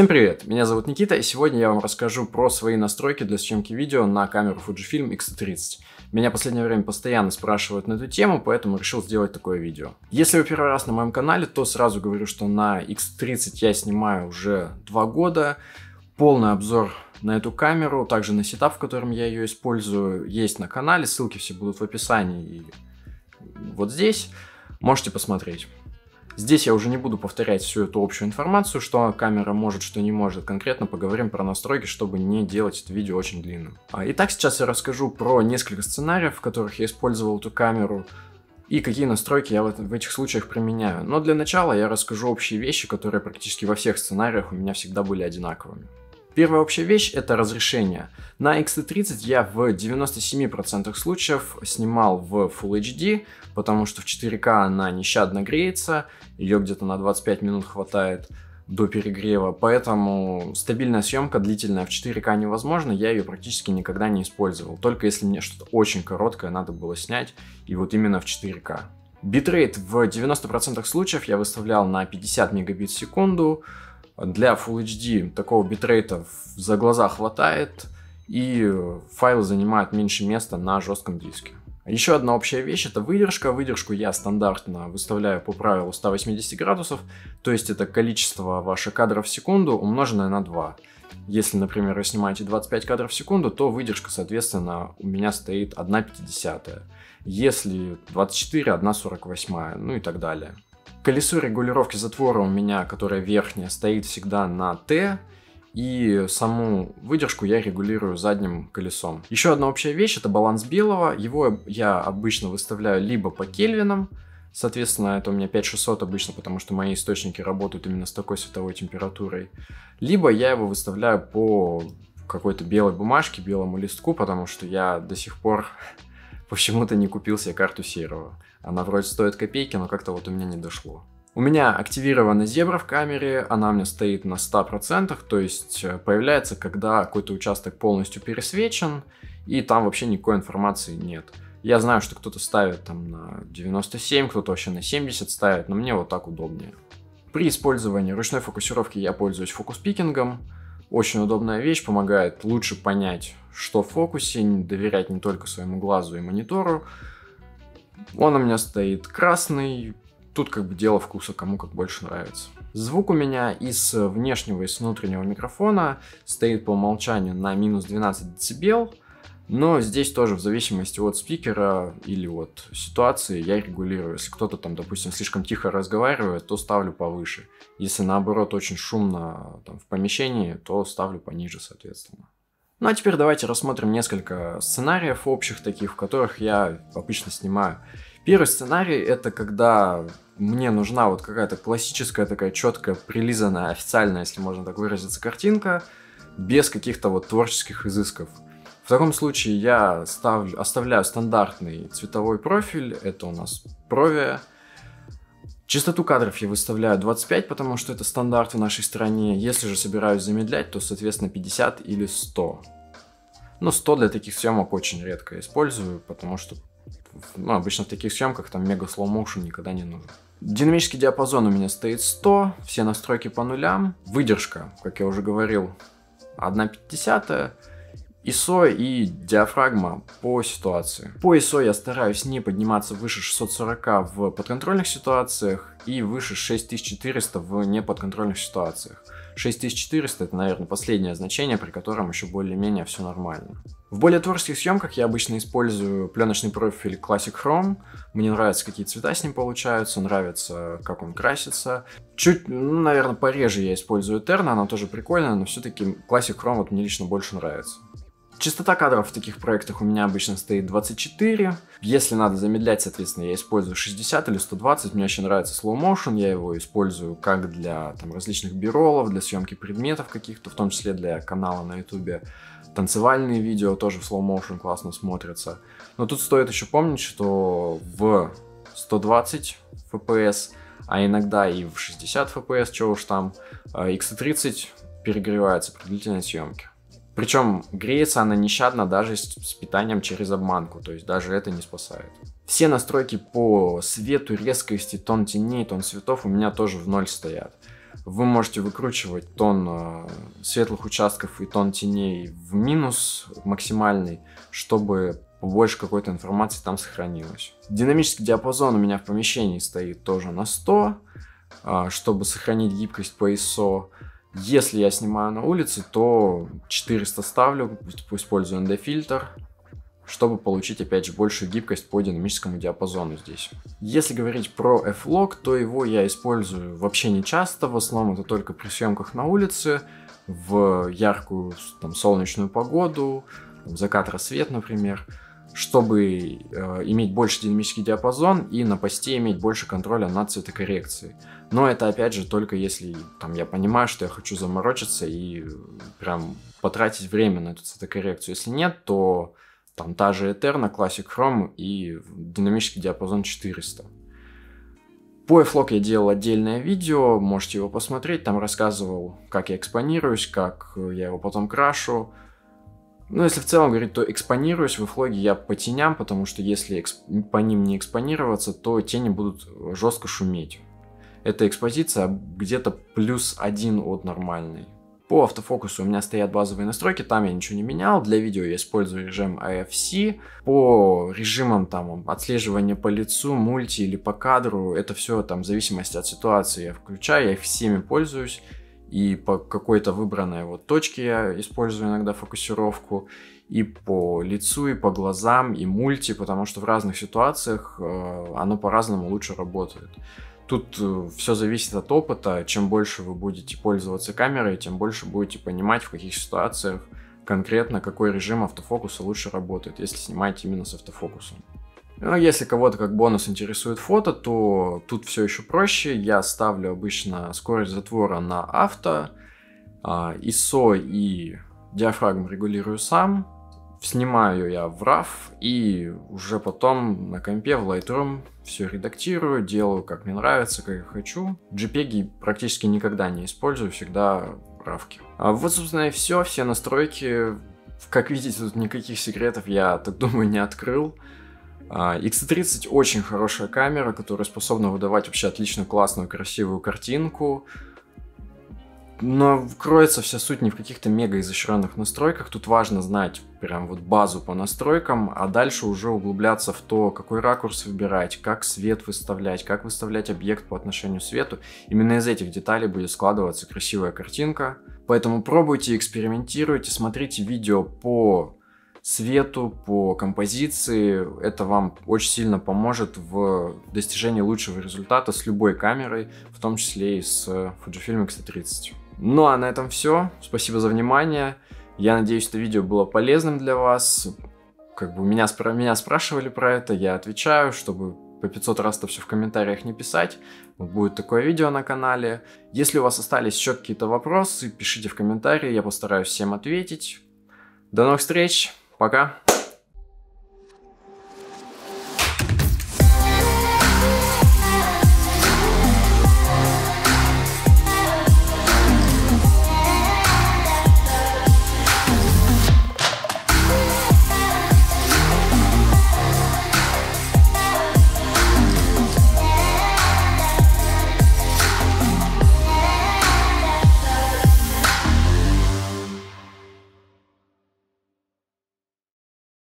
Всем привет, меня зовут Никита, и сегодня я вам расскажу про свои настройки для съемки видео на камеру Fujifilm X30. Меня в последнее время постоянно спрашивают на эту тему, поэтому решил сделать такое видео. Если вы первый раз на моем канале, то сразу говорю, что на X30 я снимаю уже два года. Полный обзор на эту камеру, также на сетап, в котором я ее использую, есть на канале, ссылки все будут в описании и вот здесь. Можете посмотреть. Здесь я уже не буду повторять всю эту общую информацию, что камера может, что не может. Конкретно поговорим про настройки, чтобы не делать это видео очень длинным. А, итак, сейчас я расскажу про несколько сценариев, в которых я использовал эту камеру и какие настройки я в этих случаях применяю. Но для начала я расскажу общие вещи, которые практически во всех сценариях у меня всегда были одинаковыми. Первая общая вещь это разрешение. На X30 я в 97% случаев снимал в Full HD, потому что в 4К она нещадно греется, ее где-то на 25 минут хватает до перегрева, поэтому стабильная съемка длительная в 4К невозможно, я ее практически никогда не использовал, только если мне что-то очень короткое надо было снять, и вот именно в 4К. Битрейт в 90% случаев я выставлял на 50 мегабит в секунду, для Full HD такого битрейта за глаза хватает, и файлы занимают меньше места на жестком диске. Еще одна общая вещь это выдержка. Выдержку я стандартно выставляю по правилу 180 градусов, то есть это количество ваших кадров в секунду умноженное на 2. Если, например, вы снимаете 25 кадров в секунду, то выдержка, соответственно, у меня стоит 1,50. Если 24, 1,48, ну и так далее. Колесо регулировки затвора у меня, которое верхнее, стоит всегда на Т, и саму выдержку я регулирую задним колесом. Еще одна общая вещь это баланс белого. Его я обычно выставляю либо по кельвинам, соответственно это у меня 5600 обычно, потому что мои источники работают именно с такой световой температурой. Либо я его выставляю по какой-то белой бумажке, белому листку, потому что я до сих пор почему-то не купил себе карту серого. Она вроде стоит копейки, но как-то вот у меня не дошло. У меня активирована зебра в камере, она у меня стоит на 100%, то есть э, появляется, когда какой-то участок полностью пересвечен, и там вообще никакой информации нет. Я знаю, что кто-то ставит там на 97, кто-то вообще на 70 ставит, но мне вот так удобнее. При использовании ручной фокусировки я пользуюсь фокус-пикингом. Очень удобная вещь, помогает лучше понять, что в фокусе, доверять не только своему глазу и монитору, он у меня стоит красный. Тут как бы дело вкуса, кому как больше нравится. Звук у меня из внешнего и с внутреннего микрофона стоит по умолчанию на минус 12 дБ. Но здесь тоже в зависимости от спикера или от ситуации я регулирую. Если кто-то там, допустим, слишком тихо разговаривает, то ставлю повыше. Если наоборот очень шумно там, в помещении, то ставлю пониже, соответственно. Ну а теперь давайте рассмотрим несколько сценариев общих таких, в которых я обычно снимаю. Первый сценарий это когда мне нужна вот какая-то классическая такая четкая, прилизанная, официальная, если можно так выразиться, картинка, без каких-то вот творческих изысков. В таком случае я ставлю, оставляю стандартный цветовой профиль, это у нас Provia, Частоту кадров я выставляю 25, потому что это стандарт в нашей стране. Если же собираюсь замедлять, то, соответственно, 50 или 100. Но 100 для таких съемок очень редко использую, потому что ну, обычно в таких съемках там мега slow motion никогда не нужен. Динамический диапазон у меня стоит 100, все настройки по нулям. Выдержка, как я уже говорил, 1,50. ISO и диафрагма по ситуации. По ISO я стараюсь не подниматься выше 640 в подконтрольных ситуациях и выше 6400 в неподконтрольных ситуациях. 6400 это, наверное, последнее значение, при котором еще более-менее все нормально. В более творческих съемках я обычно использую пленочный профиль Classic Chrome. Мне нравятся, какие цвета с ним получаются, нравится, как он красится. Чуть, ну, наверное, пореже я использую Eterna, она тоже прикольная, но все-таки Classic Chrome вот мне лично больше нравится. Частота кадров в таких проектах у меня обычно стоит 24. Если надо замедлять, соответственно, я использую 60 или 120. Мне очень нравится slow motion, я его использую как для там, различных биролов, для съемки предметов каких-то, в том числе для канала на ютубе. Танцевальные видео тоже в slow motion классно смотрятся. Но тут стоит еще помнить, что в 120 FPS, а иногда и в 60 FPS, что уж там, X30 перегревается при длительной съемке. Причем греется она нещадно даже с, с питанием через обманку, то есть даже это не спасает. Все настройки по свету, резкости, тон теней, тон цветов у меня тоже в ноль стоят. вы можете выкручивать тон э, светлых участков и тон теней в минус максимальный, чтобы побольше какой-то информации там сохранилось. Динамический диапазон у меня в помещении стоит тоже на 100, а, чтобы сохранить гибкость по ISO. Если я снимаю на улице, то 400 ставлю, использую ND-фильтр, чтобы получить, опять же, большую гибкость по динамическому диапазону здесь. Если говорить про F-Log, то его я использую вообще не часто, в основном это только при съемках на улице, в яркую там, солнечную погоду, закат-рассвет, например чтобы э, иметь больше динамический диапазон и на посте иметь больше контроля над цветокоррекцией. Но это опять же только если там, я понимаю, что я хочу заморочиться и прям потратить время на эту цветокоррекцию. Если нет, то там та же Eterna, Classic Chrome и динамический диапазон 400. По Flock я делал отдельное видео, можете его посмотреть, там рассказывал, как я экспонируюсь, как я его потом крашу, ну, если в целом говорить, то экспонируюсь в флоге я по теням, потому что если по ним не экспонироваться, то тени будут жестко шуметь. Эта экспозиция где-то плюс один от нормальной. По автофокусу у меня стоят базовые настройки, там я ничего не менял. Для видео я использую режим AFC. По режимам там отслеживания по лицу, мульти или по кадру, это все там в зависимости от ситуации я включаю, я всеми пользуюсь и по какой-то выбранной вот точке я использую иногда фокусировку, и по лицу, и по глазам, и мульти, потому что в разных ситуациях э, оно по-разному лучше работает. Тут э, все зависит от опыта. Чем больше вы будете пользоваться камерой, тем больше будете понимать, в каких ситуациях конкретно какой режим автофокуса лучше работает, если снимаете именно с автофокусом. Ну, если кого-то как бонус интересует фото, то тут все еще проще. Я ставлю обычно скорость затвора на авто, ISO а, и диафрагму регулирую сам. Снимаю я в RAW и уже потом на компе в Lightroom все редактирую, делаю как мне нравится, как я хочу. JPEG практически никогда не использую, всегда правки. А вот, собственно, и все, все настройки. Как видите, тут никаких секретов я, так думаю, не открыл. X30 очень хорошая камера, которая способна выдавать вообще отлично классную, красивую картинку. Но кроется вся суть не в каких-то мега изощренных настройках. Тут важно знать прям вот базу по настройкам, а дальше уже углубляться в то, какой ракурс выбирать, как свет выставлять, как выставлять объект по отношению к свету. Именно из этих деталей будет складываться красивая картинка. Поэтому пробуйте, экспериментируйте, смотрите видео по свету, по композиции. Это вам очень сильно поможет в достижении лучшего результата с любой камерой, в том числе и с Fujifilm X-T30. Ну а на этом все. Спасибо за внимание. Я надеюсь, это видео было полезным для вас. Как бы меня, спра меня спрашивали про это, я отвечаю, чтобы по 500 раз то все в комментариях не писать. Будет такое видео на канале. Если у вас остались еще какие-то вопросы, пишите в комментарии, я постараюсь всем ответить. До новых встреч! Пока.